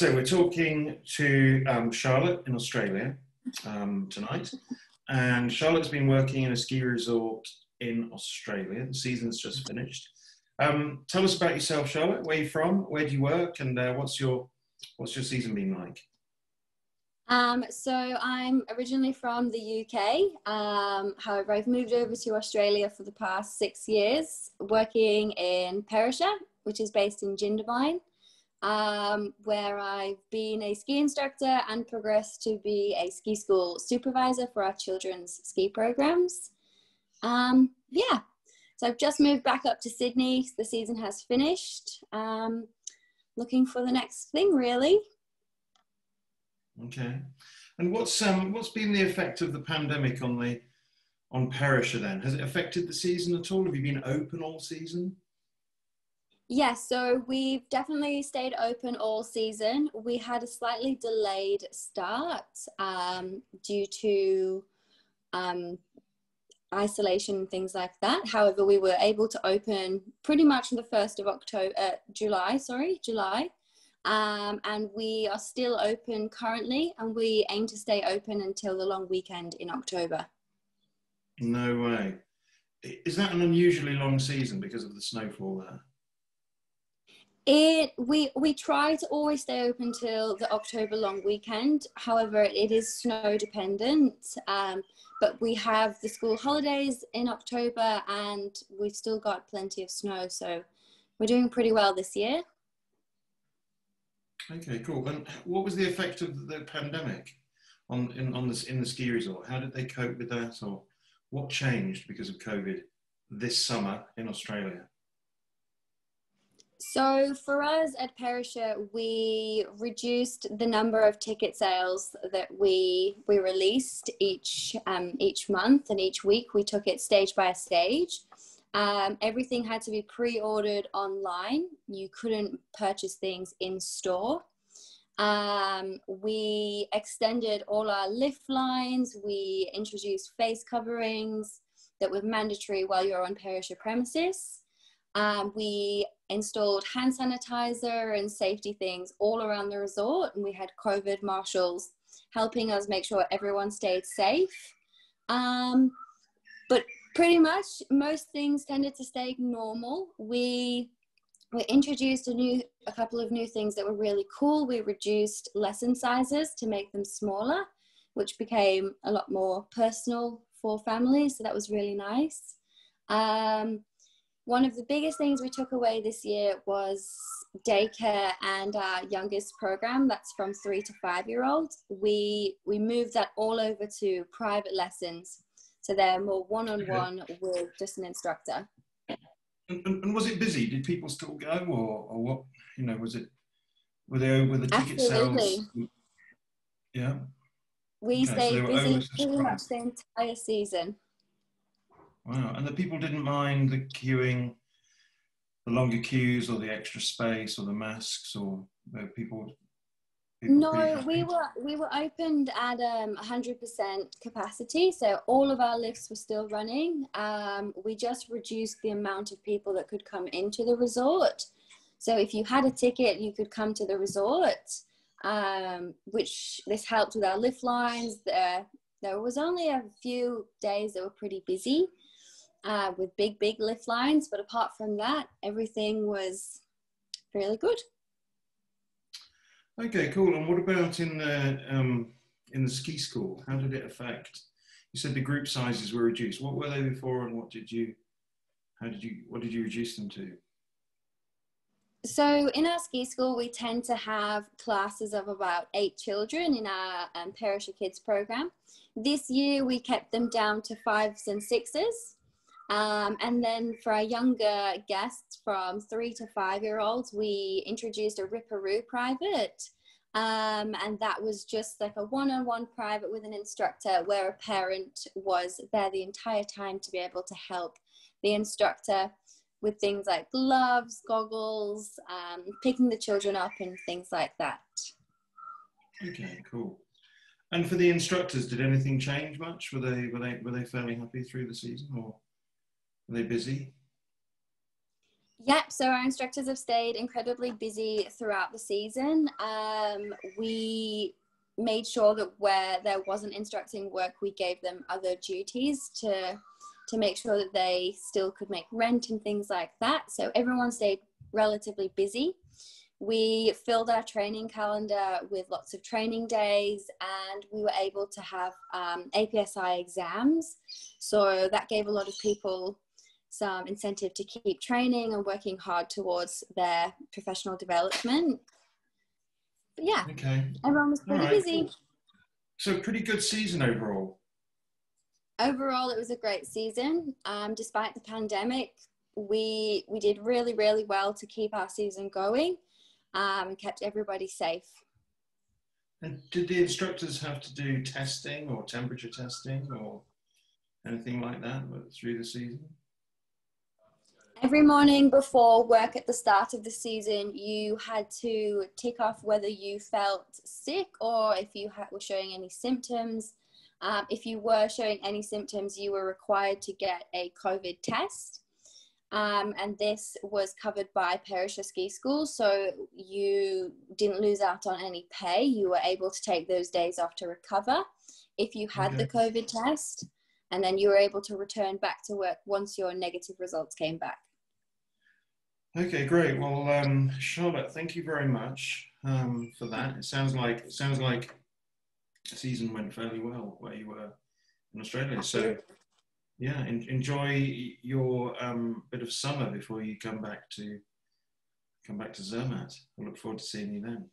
so we're talking to um, Charlotte in Australia um, tonight. And Charlotte's been working in a ski resort in Australia. The season's just finished. Um, tell us about yourself, Charlotte. Where are you from? Where do you work? And uh, what's your what's your season been like? Um, so I'm originally from the UK. Um, however, I've moved over to Australia for the past six years, working in Perisher, which is based in Jindabyne, um, where I've been a ski instructor and progressed to be a ski school supervisor for our children's ski programs. Um, yeah, so I've just moved back up to Sydney. The season has finished. Um, looking for the next thing, really. Okay. And what's um what's been the effect of the pandemic on the on Perisher then? Has it affected the season at all? Have you been open all season? Yes, so we've definitely stayed open all season. We had a slightly delayed start um, due to um, isolation and things like that. However, we were able to open pretty much on the 1st of October, uh, July, sorry, July. Um, and we are still open currently, and we aim to stay open until the long weekend in October. No way. Is that an unusually long season because of the snowfall there? It we we try to always stay open till the October long weekend. However, it is snow dependent. Um, but we have the school holidays in October, and we've still got plenty of snow, so we're doing pretty well this year. Okay, cool. And what was the effect of the pandemic on in on this in the ski resort? How did they cope with that, or what changed because of COVID this summer in Australia? So for us at Perisher, we reduced the number of ticket sales that we we released each um, each month and each week. We took it stage by stage. Um, everything had to be pre-ordered online. You couldn't purchase things in store. Um, we extended all our lift lines. We introduced face coverings that were mandatory while you're on Perisher premises. Um, we installed hand sanitizer and safety things all around the resort, and we had COVID marshals helping us make sure everyone stayed safe. Um, but pretty much most things tended to stay normal. We we introduced a new a couple of new things that were really cool. We reduced lesson sizes to make them smaller, which became a lot more personal for families. So that was really nice. Um, one of the biggest things we took away this year was daycare and our youngest program that's from three to five year olds we we moved that all over to private lessons. So they're more one-on-one okay. with just an instructor. And, and, was it busy? Did people still go or, or what? You know was it were they over the ticket Absolutely. sales? Yeah. We okay, stayed so busy pretty much the entire season Wow. And the people didn't mind the queuing, the longer queues or the extra space or the masks or people, people no, we were we were opened at um, 100% capacity, so all of our lifts were still running. Um, we just reduced the amount of people that could come into the resort. So if you had a ticket, you could come to the resort, um, which this helped with our lift lines. There, there was only a few days that were pretty busy, uh, with big, big lift lines. But apart from that, everything was fairly good. Okay, cool. And what about in the um, in the ski school? How did it affect? You said the group sizes were reduced. What were they before, and what did you? How did you? What did you reduce them to? So in our ski school, we tend to have classes of about eight children in our um, Perisher Kids program. This year, we kept them down to fives and sixes. Um, and then for our younger guests from three to five year olds, we introduced a Ripperoo private. Um, and that was just like a one on one private with an instructor where a parent was there the entire time to be able to help the instructor with things like gloves, goggles, um, picking the children up, and things like that. Okay, cool. And for the instructors, did anything change much? Were they were they were they fairly happy through the season, or? Are they busy? Yep, so our instructors have stayed incredibly busy throughout the season. Um, we made sure that where there wasn't instructing work, we gave them other duties to to make sure that they still could make rent and things like that. So everyone stayed relatively busy. We filled our training calendar with lots of training days, and we were able to have um, APSI exams. So that gave a lot of people some incentive to keep training and working hard towards their professional development. But yeah, Okay. everyone was pretty right, busy. So pretty good season overall. Overall, it was a great season. Um, despite the pandemic, we we did really really well to keep our season going um, and kept everybody safe. And did the instructors have to do testing or temperature testing or anything like that through the season? Every morning before work at the start of the season, you had to tick off whether you felt sick or if you ha- were showing any symptoms. Um, if you were showing any symptoms, you were required to get a COVID test. Um, and this was covered by Perisher Ski School, so you didn't lose out on any pay. You were able to take those days off to recover if you had the COVID test, and then you were able to return back to work once your negative results came back. Okay, great. Well, um, Charlotte, thank you very much um, for that. It sounds like it sounds like the season went fairly well where you were in Australia. So, yeah, en- enjoy your um, bit of summer before you come back to come back to Zermatt. I look forward to seeing you then.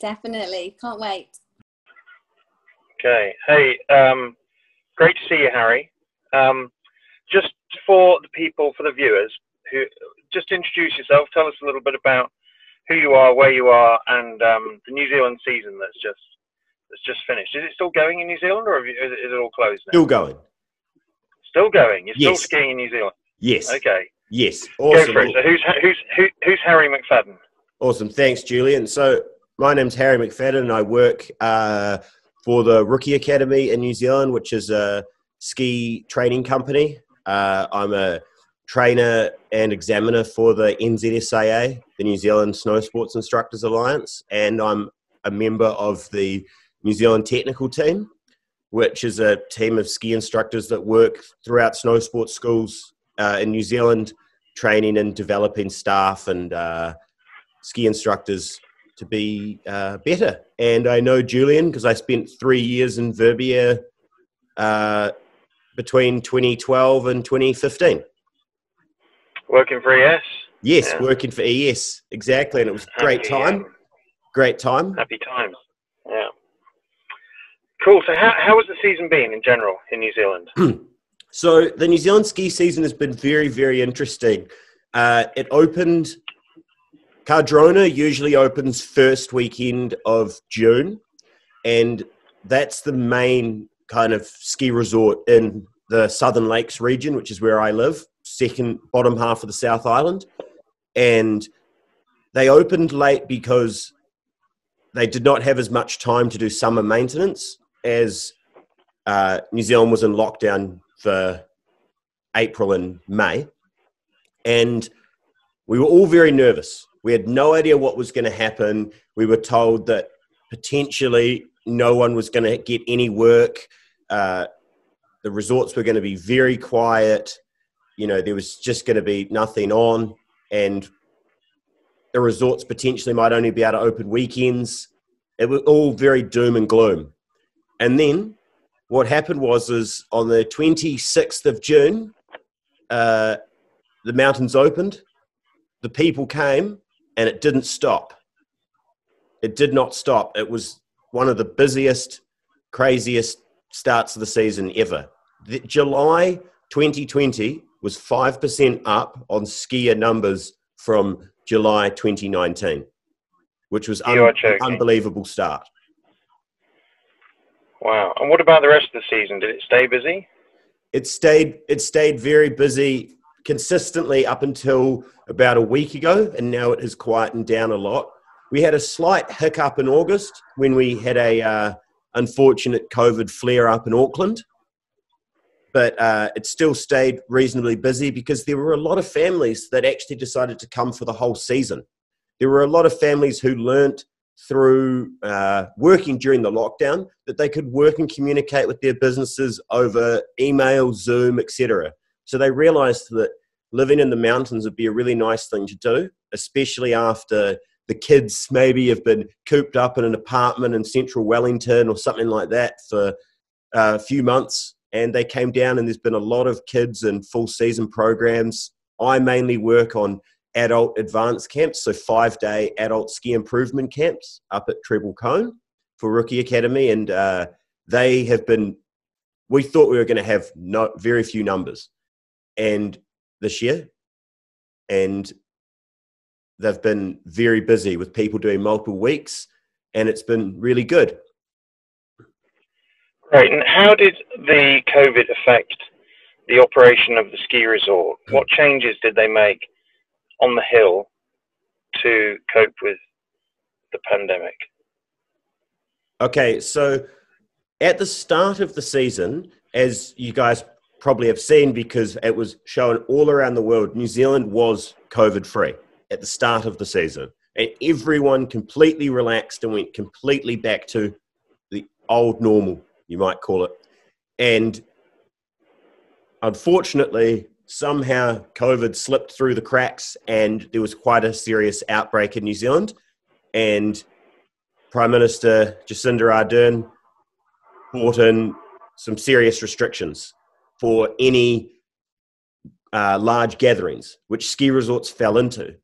Definitely, can't wait. Okay. Hey, um, great to see you, Harry. Um, just for the people, for the viewers, who just introduce yourself. Tell us a little bit about who you are, where you are, and um, the New Zealand season that's just that's just finished. Is it still going in New Zealand, or have you, is, it, is it all closed now? Still going. Still going. You're still Yes. skiing in New Zealand. Yes. Okay. Yes. Go for it. So who's who's who, who's Harry McFadden? Awesome. Thanks, Julian. So my name's Harry McFadden, and I work uh, for the Rookie Academy in New Zealand, which is a ski training company. Uh, I'm a trainer and examiner for the NZSIA, the New Zealand Snow Sports Instructors Alliance, and I'm a member of the New Zealand Technical Team, which is a team of ski instructors that work throughout snow sports schools uh, in New Zealand, training and developing staff and uh, ski instructors to be uh, better. And I know Julian because I spent three years in Verbier uh, between 2012 and 2015. Working for ES. Yes, Yeah. working for ES exactly, and it was a great time. um, Great time. happy times. Yeah. Cool. So how how has the season been in general in New Zealand? So the New Zealand ski season has been very, very interesting. Uh, it opened. Cardrona usually opens first weekend of June, and that's the main kind of ski resort in the Southern Lakes region, which is where I live, second bottom half of the South Island. And they opened late because they did not have as much time to do summer maintenance as uh, New Zealand was in lockdown for April and May. And we were all very nervous. We had no idea what was going to happen. We were told that potentially no one was going to get any work. Uh, the resorts were going to be very quiet. You know, there was just going to be nothing on. And the resorts potentially might only be able to open weekends. It was all very doom and gloom. And then what happened was is on the 26th of June, uh, the mountains opened, the people came, and it didn't stop. It did not stop. It was one of the busiest, craziest starts of the season ever. The, July 2020 was 5% up on skier numbers from July 2019, which was un- unbelievable start. Wow. And what about the rest of the season? Did it stay busy? it stayed it stayed very busy consistently up until about a week ago and now it has quietened down a lot we had a slight hiccup in august when we had a uh, unfortunate covid flare up in auckland but uh, it still stayed reasonably busy because there were a lot of families that actually decided to come for the whole season. There were a lot of families who learnt through uh, working during the lockdown that they could work and communicate with their businesses over email, Zoom, etc. So they realized that living in the mountains would be a really nice thing to do, especially after the kids maybe have been cooped up in an apartment in central Wellington or something like that for uh, a few months. And they came down, and there's been a lot of kids and full season programs. I mainly work on adult advanced camps, so five day adult ski improvement camps up at Treble Cone for Rookie Academy. And uh, they have been, we thought we were going to have no, very few numbers. And this year, and they've been very busy with people doing multiple weeks, and it's been really good. Great. And how did the COVID affect the operation of the ski resort? Hmm. What changes did they make on the hill to cope with the pandemic? Okay, so at the start of the season, as you guys probably have seen because it was shown all around the world, New Zealand was COVID free at the start of the season. And everyone completely relaxed and went completely back to the old normal, you might call it. And unfortunately, somehow COVID slipped through the cracks and there was quite a serious outbreak in New Zealand. And Prime Minister Jacinda Ardern brought in some serious restrictions for any uh, large gatherings, which ski resorts fell into.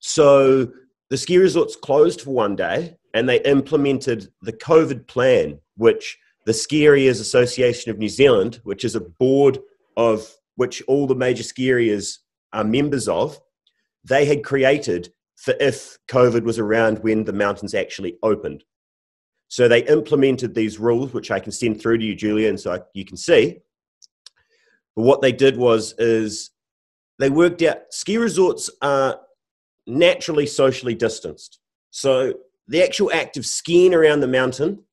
So the ski resorts closed for one day and they implemented the COVID plan, which the Ski Areas Association of New Zealand, which is a board of which all the major ski areas are members of, they had created for if COVID was around when the mountains actually opened. So they implemented these rules, which I can send through to you, Julian, so you can see. But what they did was is they worked out ski resorts are naturally socially distanced. So the actual act of skiing around the mountain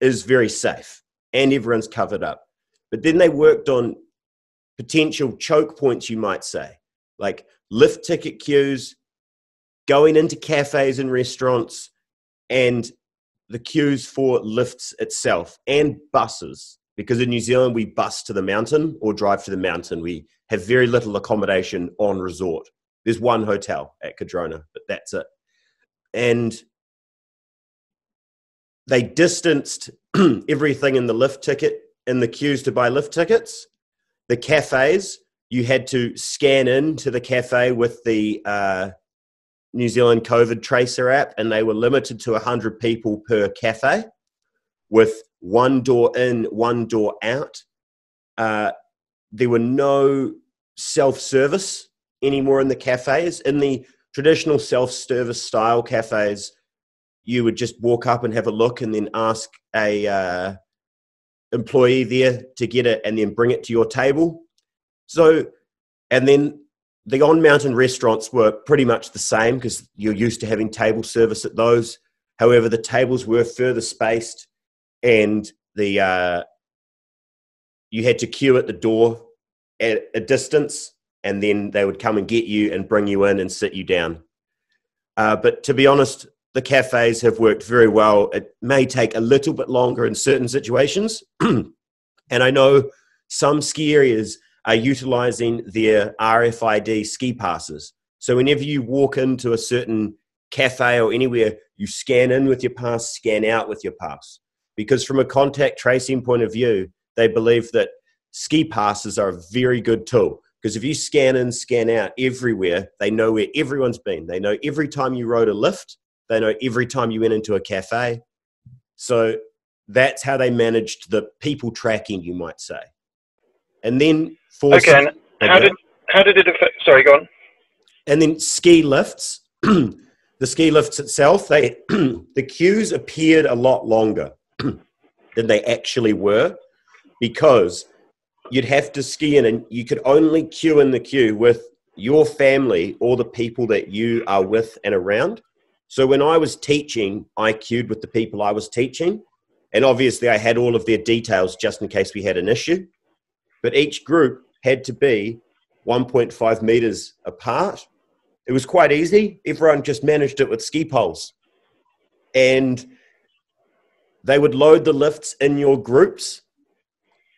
is very safe and everyone's covered up. But then they worked on potential choke points, you might say, like lift ticket queues, going into cafes and restaurants, and the queues for lifts itself and buses because in New Zealand we bus to the mountain or drive to the mountain. We have very little accommodation on resort. There's one hotel at Cardrona, but that's it. And they distanced everything in the lift ticket in the queues to buy lift tickets. The cafes, you had to scan in to the cafe with the uh, New Zealand COVID Tracer app, and they were limited to 100 people per cafe with one door in, one door out. Uh, there were no self service anymore in the cafes. In the traditional self service style cafes, you would just walk up and have a look and then ask a uh, employee there to get it and then bring it to your table. So, and then the on mountain restaurants were pretty much the same because you're used to having table service at those. However, the tables were further spaced and the uh, you had to queue at the door at a distance, and then they would come and get you and bring you in and sit you down. Uh, but to be honest, the cafes have worked very well. It may take a little bit longer in certain situations, and I know some ski areas are utilizing their RFID ski passes. So whenever you walk into a certain cafe or anywhere, you scan in with your pass, scan out with your pass because from a contact tracing point of view, they believe that ski passes are a very good tool because if you scan in, scan out everywhere, they know where everyone's been. They know every time you rode a lift, they know every time you went into a cafe. So that's how they managed the people tracking, you might say. And then for okay, how did how did it affect? Sorry, go on. And then ski lifts, the ski lifts itself, they the queues appeared a lot longer. than they actually were because you'd have to ski in and you could only queue in the queue with your family or the people that you are with and around. So when I was teaching, I queued with the people I was teaching. And obviously, I had all of their details just in case we had an issue. but each group had to be 1.5 meters apart. It was quite easy. Everyone just managed it with ski poles. And they would load the lifts in your groups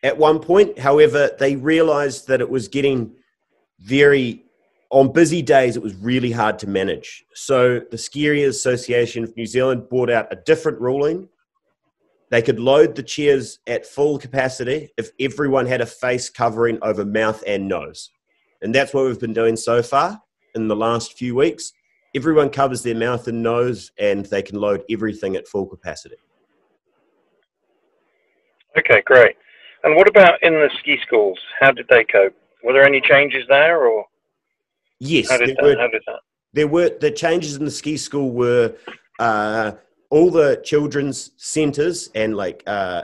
at one point. However, they realized that it was getting very, on busy days, it was really hard to manage. So the Ski Area Association of New Zealand brought out a different ruling. They could load the chairs at full capacity if everyone had a face covering over mouth and nose. And that's what we've been doing so far in the last few weeks. Everyone covers their mouth and nose, and they can load everything at full capacity. Okay, great. And what about in the ski schools? How did they cope? Were there any changes there, or Yes, there were, How did that? there were the changes in the ski school were uh, all the children's centres and like uh,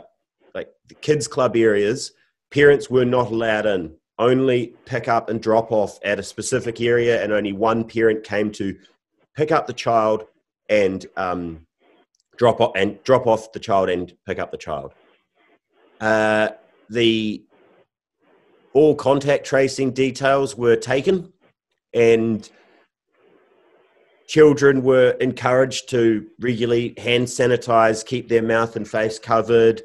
like the kids club areas. Parents were not allowed in. Only pick up and drop off at a specific area, and only one parent came to pick up the child and um, drop off and drop off the child and pick up the child. Uh, the all contact tracing details were taken, and children were encouraged to regularly hand sanitize, keep their mouth and face covered,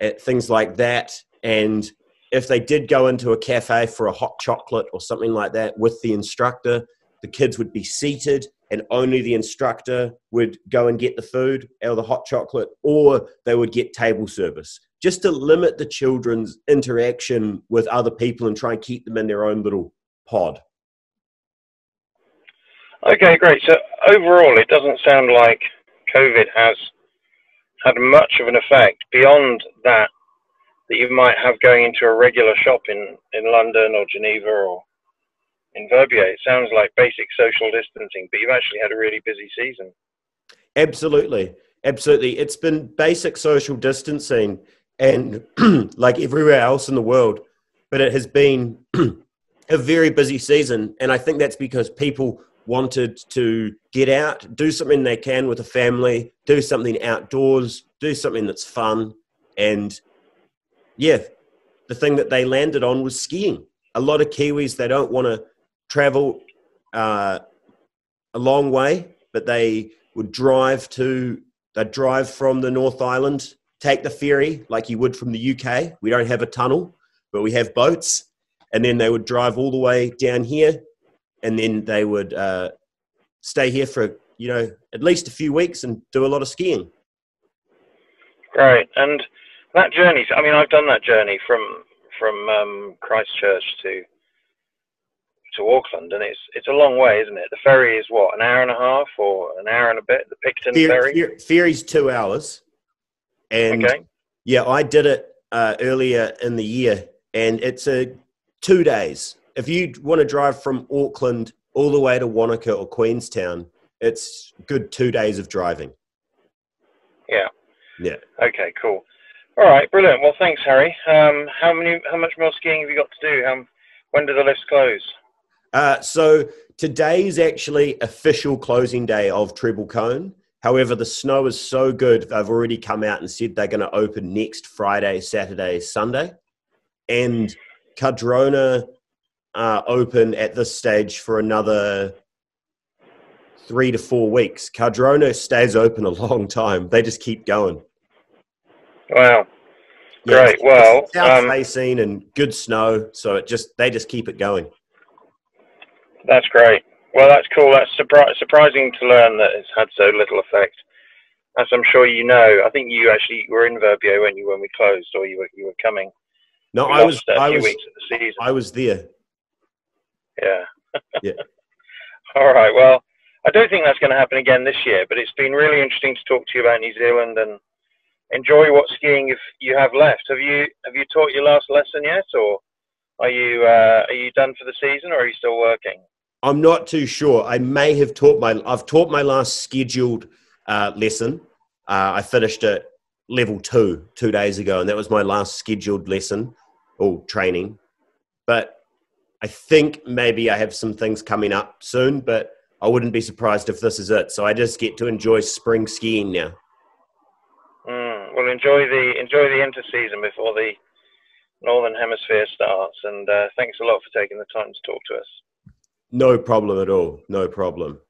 uh, things like that. And if they did go into a cafe for a hot chocolate or something like that with the instructor, the kids would be seated and only the instructor would go and get the food or the hot chocolate, or they would get table service just to limit the children's interaction with other people and try and keep them in their own little pod. Okay, great. So overall, it doesn't sound like COVID has had much of an effect beyond that that you might have going into a regular shop in, in London or Geneva or in Verbier. It sounds like basic social distancing, but you've actually had a really busy season. Absolutely. Absolutely. It's been basic social distancing and like everywhere else in the world, but it has been a very busy season. And I think that's because people wanted to get out, do something they can with a family, do something outdoors, do something that's fun. And yeah, the thing that they landed on was skiing. A lot of Kiwis, they don't want to travel uh, a long way, but they would drive to, they'd drive from the North Island, take the ferry like you would from the UK. We don't have a tunnel, but we have boats. And then they would drive all the way down here and then they would uh, stay here for you know at least a few weeks and do a lot of skiing. Great. And that journey, I mean, I've done that journey from from um, Christchurch to to Auckland, and it's it's a long way, isn't it? The ferry is what an hour and a half or an hour and a bit. The Picton Fer- ferry. fer- ferry's two hours, and Okay. yeah, I did it uh, earlier in the year, and it's a two days. If you want to drive from Auckland all the way to Wanaka or Queenstown, it's good two days of driving. Yeah. Yeah. Okay. Cool. All right. Brilliant. Well, thanks, Harry. Um, how many? How much more skiing have you got to do? How, when do the lifts close? Uh, so today is actually official closing day of Treble Cone. However, the snow is so good, they've already come out and said they're going to open next Friday, Saturday, Sunday. And Cardrona uh, open at this stage for another three to four weeks. Cardrona stays open a long time. They just keep going. Wow. Yeah, Great. Well, south um, facing and good snow, so it just they just keep it going. That's great. Well, that's cool. That's surpri- surprising to learn that it's had so little effect. As I'm sure you know, I think you actually were in Verbier when you when we closed, or you were you were coming. No, We I was I was weeks of the season. I was there. Yeah. Yeah. All right. Well, I don't think that's going to happen again this year, but it's been really interesting to talk to you about New Zealand and enjoy what skiing if you have left. Have you have you taught your last lesson yet, or are you uh, are you done for the season, or are you still working? I'm not too sure. I may have taught my. I've taught my last scheduled uh, lesson. Uh, I finished at level two two days ago, and that was my last scheduled lesson or training. But I think maybe I have some things coming up soon. But I wouldn't be surprised if this is it. So I just get to enjoy spring skiing now. Mm, well, enjoy the enjoy the inter season before the Northern Hemisphere starts. And uh, thanks a lot for taking the time to talk to us. No problem at all. No problem.